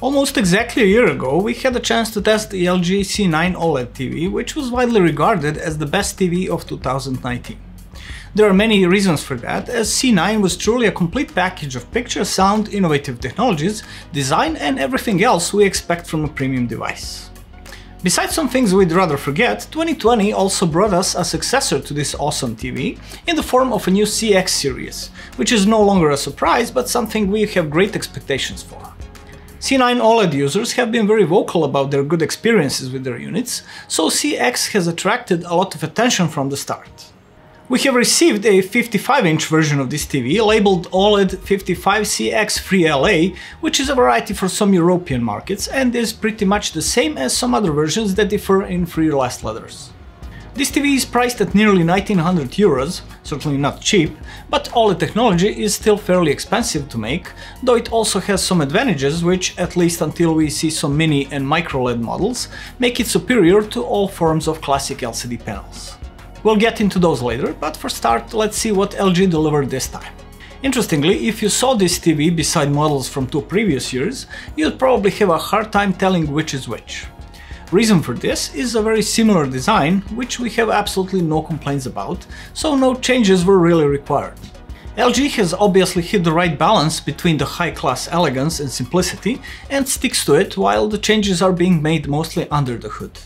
Almost exactly a year ago, we had a chance to test the LG C9 OLED TV, which was widely regarded as the best TV of 2019. There are many reasons for that, uh, as C9 was truly a complete package of picture, sound, innovative technologies, design and everything else we expect from a premium device. Besides some things we'd rather forget, 2020 also brought us a successor to this awesome TV in the form of a new CX series, which is no longer a surprise but something we have great expectations for. C9 OLED users have been very vocal about their good experiences with their units, so CX has attracted a lot of attention from the start. We have received a 55-inch version of this TV labeled OLED 55CX 3LA, which is a variety for some European markets and is pretty much the same as some other versions that differ in three last letters. This TV is priced at nearly 1900 euros, certainly not cheap, but OLED technology is still fairly expensive to make, though it also has some advantages which, at least until we see some mini and micro LED models, make it superior to all forms of classic LCD panels. We'll get into those later, but for start let's see what LG delivered this time. Interestingly, if you saw this TV beside models from two previous years, you'd probably have a hard time telling which is which. Reason for this is a very similar design, which we have absolutely no complaints about, so no changes were really required. LG has obviously hit the right balance between the high-class elegance and simplicity and sticks to it while the changes are being made mostly under the hood.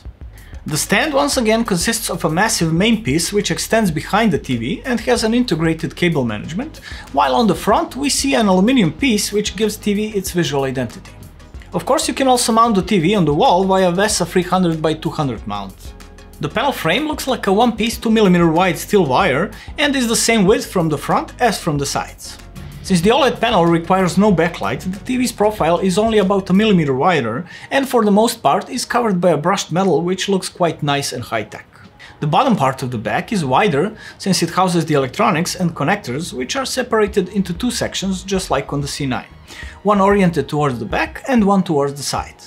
The stand once again consists of a massive main piece which extends behind the TV and has an integrated cable management, while on the front we see an aluminium piece which gives TV its visual identity. Of course you can also mount the TV on the wall via VESA 300 by 200 mount. The panel frame looks like a one-piece 2mm wide steel wire and is the same width from the front as from the sides. Since the OLED panel requires no backlight, the TV's profile is only about a millimeter wider and for the most part is covered by a brushed metal which looks quite nice and high-tech. The bottom part of the back is wider since it houses the electronics and connectors which are separated into two sections just like on the C9 one oriented towards the back and one towards the side.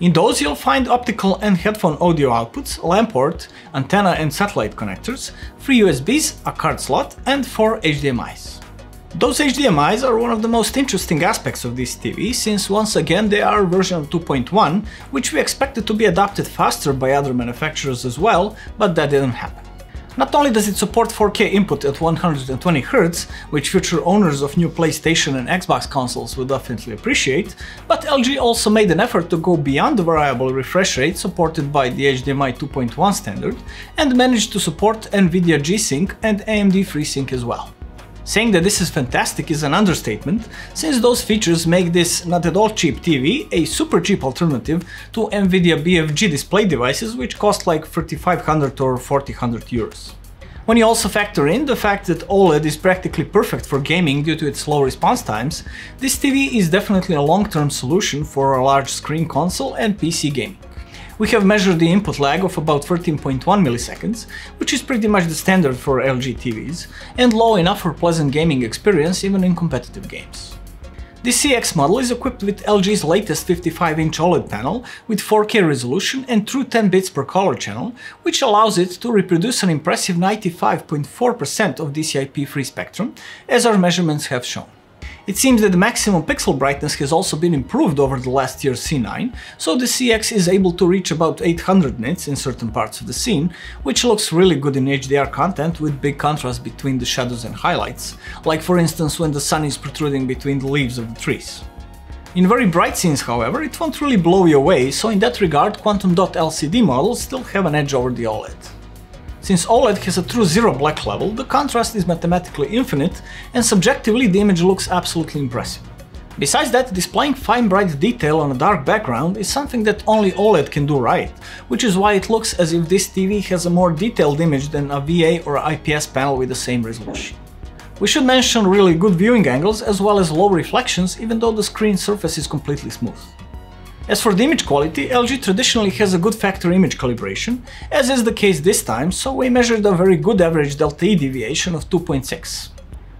In those you'll find optical and headphone audio outputs, LAN port, antenna and satellite connectors, three USBs, a card slot and four HDMIs. Those HDMIs are one of the most interesting aspects of this TV, since once again they are version 2.1, which we expected to be adopted faster by other manufacturers as well, but that didn't happen. Not only does it support 4K input at 120Hz, which future owners of new PlayStation and Xbox consoles will definitely appreciate, but LG also made an effort to go beyond the variable refresh rate supported by the HDMI 2.1 standard and managed to support NVIDIA G-Sync and AMD FreeSync as well. Saying that this is fantastic is an understatement, since those features make this not at all cheap TV a super cheap alternative to Nvidia BFG display devices which cost like 3500 or 4000 euros. When you also factor in the fact that OLED is practically perfect for gaming due to its slow response times, this TV is definitely a long-term solution for a large screen console and PC gaming. We have measured the input lag of about 13.1 milliseconds, which is pretty much the standard for LG TVs, and low enough for pleasant gaming experience even in competitive games. This CX model is equipped with LG's latest 55-inch OLED panel with 4K resolution and true 10 bits per color channel, which allows it to reproduce an impressive 95.4% of DCI-P3 spectrum, as our measurements have shown. It seems that the maximum pixel brightness has also been improved over the last year's C9, so the CX is able to reach about 800 nits in certain parts of the scene, which looks really good in HDR content with big contrast between the shadows and highlights, like for instance when the sun is protruding between the leaves of the trees. In very bright scenes, however, it won't really blow you away, so in that regard Quantum Dot LCD models still have an edge over the OLED. Since OLED has a true zero black level, the contrast is mathematically infinite, and subjectively the image looks absolutely impressive. Besides that, displaying fine bright detail on a dark background is something that only OLED can do right, which is why it looks as if this TV has a more detailed image than a VA or IPS panel with the same resolution. We should mention really good viewing angles as well as low reflections even though the screen surface is completely smooth. As for the image quality, LG traditionally has a good factor image calibration, as is the case this time, so we measured a very good average delta E deviation of 2.6.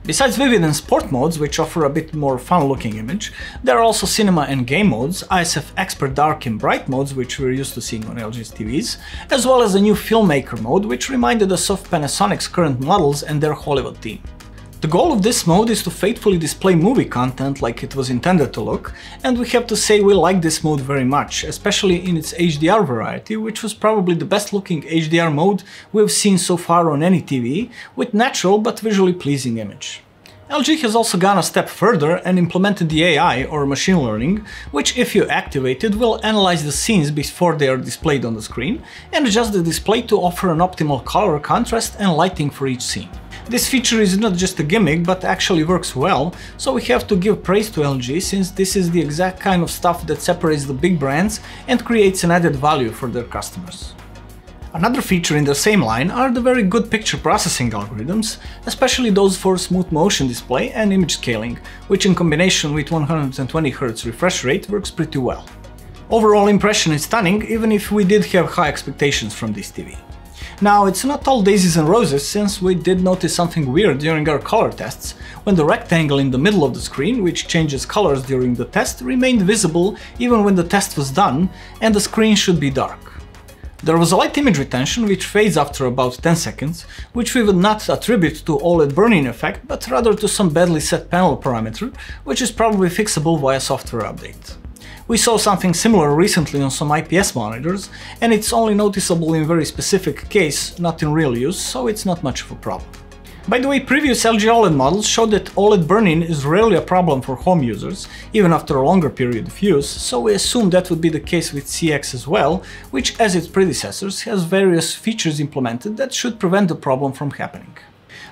Besides Vivid and Sport modes, which offer a bit more fun-looking image, there are also Cinema and Game modes, ISF Expert Dark and Bright modes, which we're used to seeing on LG's TVs, as well as a new Filmmaker mode, which reminded us of Panasonic's current models and their Hollywood team. The goal of this mode is to faithfully display movie content like it was intended to look, and we have to say we like this mode very much, especially in its HDR variety, which was probably the best looking HDR mode we've seen so far on any TV, with natural but visually pleasing image. LG has also gone a step further and implemented the AI or machine learning, which if you activate it will analyze the scenes before they are displayed on the screen and adjust the display to offer an optimal color contrast and lighting for each scene. This feature is not just a gimmick, but actually works well, so we have to give praise to LG since this is the exact kind of stuff that separates the big brands and creates an added value for their customers. Another feature in the same line are the very good picture processing algorithms, especially those for smooth motion display and image scaling, which in combination with 120Hz refresh rate works pretty well. Overall impression is stunning, even if we did have high expectations from this TV. Now, it's not all daisies and roses, since we did notice something weird during our color tests, when the rectangle in the middle of the screen, which changes colors during the test, remained visible even when the test was done, and the screen should be dark. There was a light image retention which fades after about 10 seconds, which we would not attribute to OLED burn-in effect, but rather to some badly set panel parameter, which is probably fixable via software update. We saw something similar recently on some IPS monitors, and it's only noticeable in very specific case, not in real use, so it's not much of a problem. By the way, previous LG OLED models showed that OLED burn-in is rarely a problem for home users, even after a longer period of use, so we assume that would be the case with CX as well, which as its predecessors has various features implemented that should prevent the problem from happening.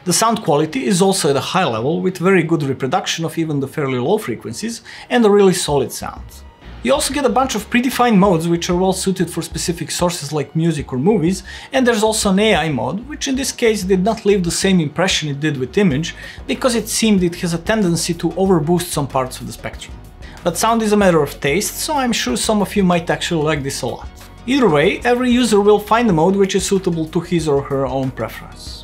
The sound quality is also at a high level with very good reproduction of even the fairly low frequencies and a really solid sound. You also get a bunch of predefined modes which are well suited for specific sources like music or movies, and there's also an AI mode, which in this case did not leave the same impression it did with image, because it seemed it has a tendency to overboost some parts of the spectrum. But sound is a matter of taste, so I'm sure some of you might actually like this a lot. Either way, every user will find a mode which is suitable to his or her own preference.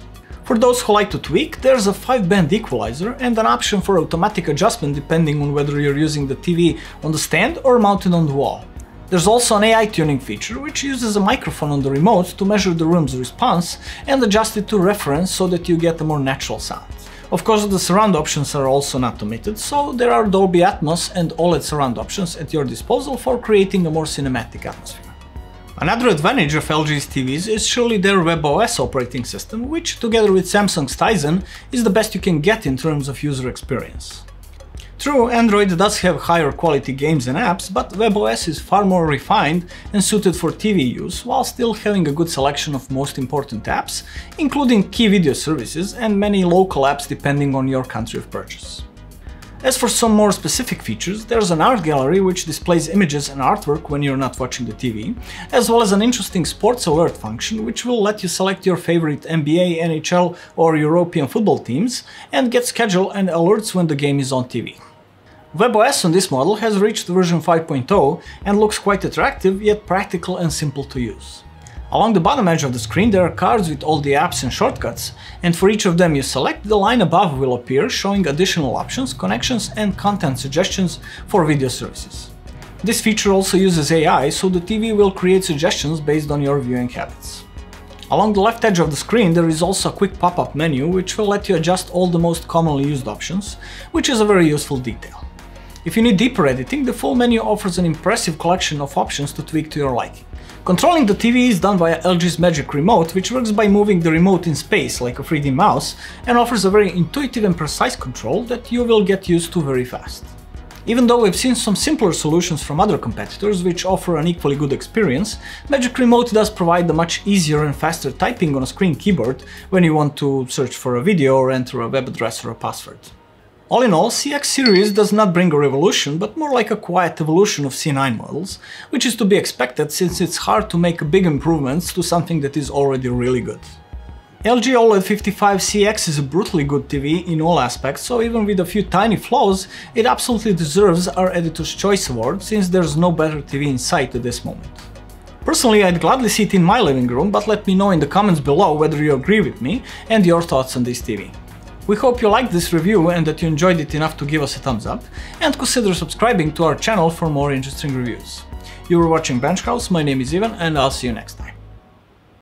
For those who like to tweak, there's a 5-band equalizer and an option for automatic adjustment depending on whether you're using the TV on the stand or mounted on the wall. There's also an AI tuning feature which uses a microphone on the remote to measure the room's response and adjust it to reference so that you get a more natural sound. Of course the surround options are also not omitted, so there are Dolby Atmos and OLED surround options at your disposal for creating a more cinematic atmosphere. Another advantage of LG's TVs is surely their WebOS operating system, which together with Samsung's Tizen is the best you can get in terms of user experience. True, Android does have higher quality games and apps, but WebOS is far more refined and suited for TV use, while still having a good selection of most important apps, including key video services and many local apps depending on your country of purchase. As for some more specific features, there's an art gallery which displays images and artwork when you're not watching the TV, as well as an interesting sports alert function which will let you select your favorite NBA, NHL or European football teams and get schedule and alerts when the game is on TV. WebOS on this model has reached version 5.0 and looks quite attractive yet practical and simple to use. Along the bottom edge of the screen there are cards with all the apps and shortcuts, and for each of them you select, the line above will appear showing additional options, connections and content suggestions for video services. This feature also uses AI, so the TV will create suggestions based on your viewing habits. Along the left edge of the screen there is also a quick pop-up menu which will let you adjust all the most commonly used options, which is a very useful detail. If you need deeper editing, the full menu offers an impressive collection of options to tweak to your liking. Controlling the TV is done via LG's Magic Remote, which works by moving the remote in space like a 3D mouse and offers a very intuitive and precise control that you will get used to very fast. Even though we've seen some simpler solutions from other competitors which offer an equally good experience, Magic Remote does provide a much easier and faster typing on a screen keyboard when you want to search for a video or enter a web address or a password. All in all, CX series does not bring a revolution, but more like a quiet evolution of C9 models, which is to be expected since it's hard to make big improvements to something that is already really good. LG OLED 55CX is a brutally good TV in all aspects, so even with a few tiny flaws, it absolutely deserves our Editor's Choice Award, since there's no better TV in sight at this moment. Personally, I'd gladly see it in my living room, but let me know in the comments below whether you agree with me and your thoughts on this TV. We hope you liked this review and that you enjoyed it enough to give us a thumbs up, and consider subscribing to our channel for more interesting reviews. You were watching Bench House, my name is Ivan, and I'll see you next time.